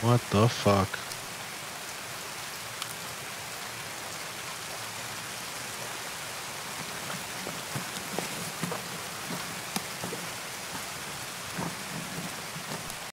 What the fuck?